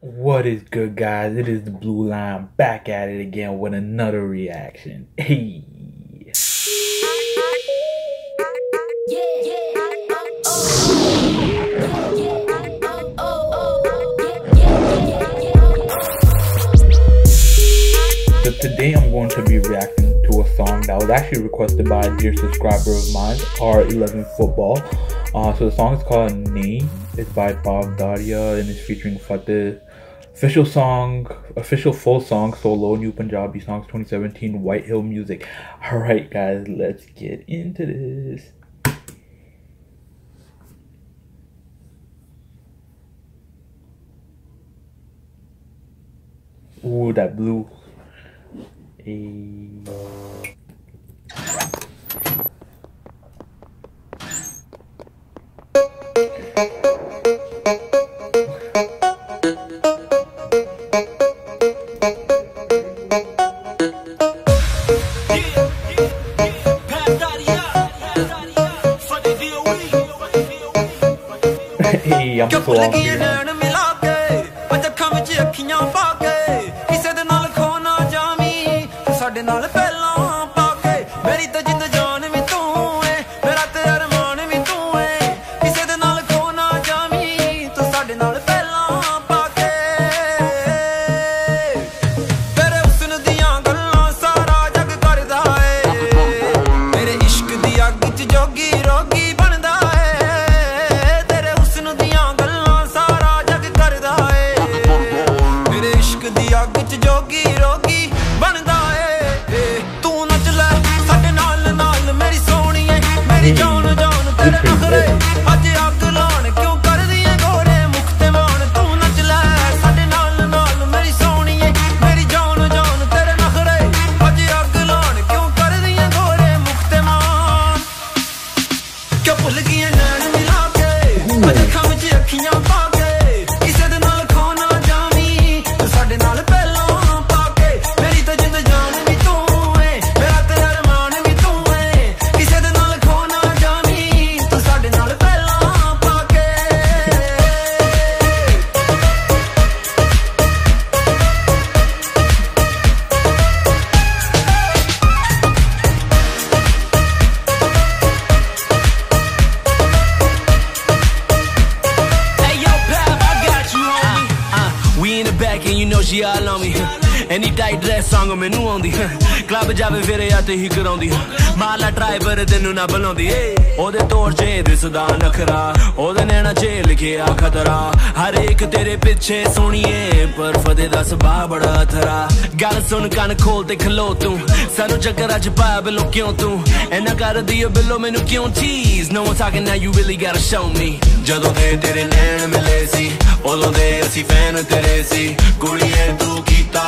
What is good, guys? It is the Blue Lion back at it again with another reaction. Hey. So today I'm going to be reacting to a song that was actually requested by a dear subscriber of mine, R11 Football. Uh, so the song is called Nain. It's by Pav Dharia and it's featuring Fateh. Official song, official full song, solo, new Punjabi songs 2017, White Hill Music. Alright guys, let's get into this. Ooh, that blue. Hey. ਆ ਚੁੱਪ ਮਿਲਾ ਕੇ ਅੱਖਾਂ ਵਿੱਚ ਅੱਖੀਆਂ ਪਾ ਕੇ ਕਿਸੇ ਦੇ ਨਾਲ ਖੋ ਨਾ ਜਾਵੀਂ ਸਾਡੇ ਨਾਲ ਪਹਿਲਾਂ ਪਾ ਕੇ। ਮੇਰੀ ਵੀ ਤੂੰ ਕਿਸੇ ਦੇ ਨਾਲ ਖੋ ਨਾ ਜਾਵੀਂ ਤੂੰ ਸਾਡੇ ਨਾਲ ਪਹਿਲਾਂ ਪਾ ਕੇ। ਤੇਰੇ ਗੱਲਾਂ ਸਾਰਾ ਜੱਗ ਕਰਦਾ ਏ। ਮੇਰੇ ਇਸ਼ਕ ਦੀ ਅੱਗ 'ਚ ਜੋਗੀ ਰੋਗੀ hey, I'm so hungry. she all on me ਐਨੀ ਟਾਈਟ ਡਰੈਸ ਸੰਗ ਮੈਨੂੰ ਆਉਂਦੀ ਕਲੱਬ ਜਾਵੇ ਫਿਰ ਆ ਤੇ ਹੀ ਕਰਾਉਂਦੀ ਮਾਲਾ ਡਰਾਈਵਰ ਤੈਨੂੰ ਨਾ ਬੁਲਾਉਂਦੀ। ਏ, ਉਹਦੇ ਤੋੜ 'ਚ ਦਿਸਦਾ ਨਖਰਾ। ਉਹਦੇ ਨੈਣਾ 'ਚ ਲਿਖਿਆ ਖਤਰਾ। ਹਰ ਇੱਕ ਤੇਰੇ ਪਿੱਛੇ ਸੋਣੀਏ ਪਰ ਫਦੇ ਦਾ ਸੁਭਾ ਬੜਾ ਥਰਾ ਗੱਲ ਸੁਣ, ਕੰਨ ਖੋਲ ਤੇ ਖਲੋ ਤੂੰ। ਸਾਨੂੰ ਚੱਕਰ ਅੱਜ ਪਾ ਬਿਲੋ ਕਿਉਂ ਤੂੰ? ਐਨਾ ਕਰਦੀ ਏ ਬਿਲੋ, ਮੈਨੂੰ ਕਿਉਂ ਚੀਜ਼ no one talking, now you really gotta show me ਜਦੋਂ ਦੇ ਤੇਰੇ ਨੈਣ ਮਿਲੇ ਸੀ, ਉਦੋਂ ਦੇ ਅਸੀਂ ਫੈਨ ਤੇਰੇ ਸੀ। ਕੁੜੀਏ, ਤੂੰ ਕੀਤਾ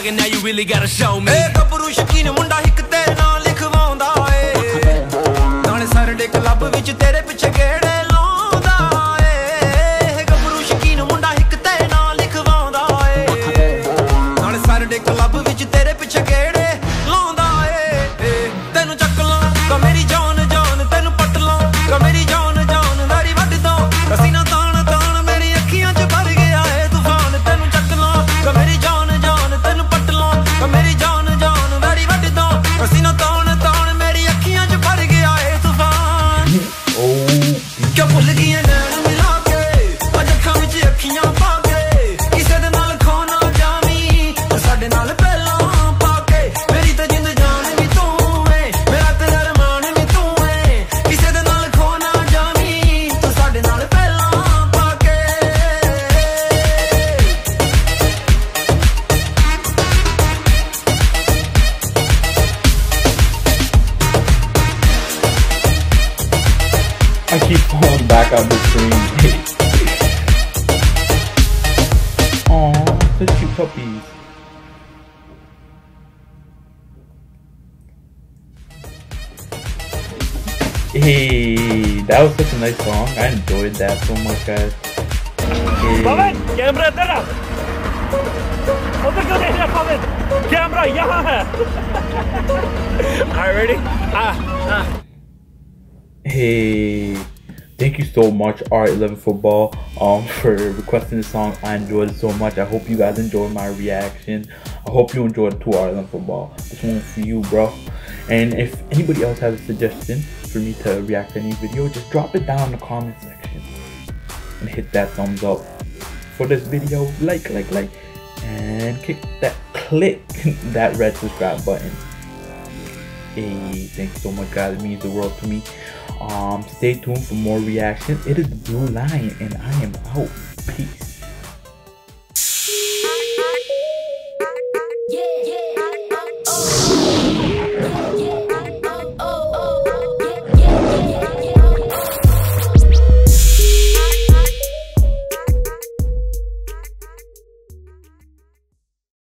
talking now you really gotta show me ਏ ਗੱਭਰੂ ਸ਼ਕੀਨ ਮੁੰਡਾ ਇੱਕ ਤੇਰੇ ਨਾਲ ਲਿਖਵਾਉਂਦਾ ਏ। ਨਾਲੇ ਸਰਡੇ ਕਲੱਬ ਵਿੱਚ ਤੇਰੇ ਪਿੱਛੇ cute puppies. Hey, that was such a nice song. I enjoyed that so much, guys. Hey. Pawan camera इधर आ उधर क्यों देख रहा पवन कैमरा यहाँ है Are you ready? Ah, ah. Hey, thank you so much R11 Football um for requesting the song. I enjoyed it so much. I hope you guys enjoyed my reaction. I hope you enjoyed too R11 Football. This one for you, bro. And if anybody else has a suggestion for me to react to any video, just drop it down in the comment section and hit that thumbs up for this video. Like, like, like, and click that click that red subscribe button. Hey, thank you so much, guys. It means the world to me. Um, stay tuned for more reactions. It is Blue Lion, and I am out. Peace.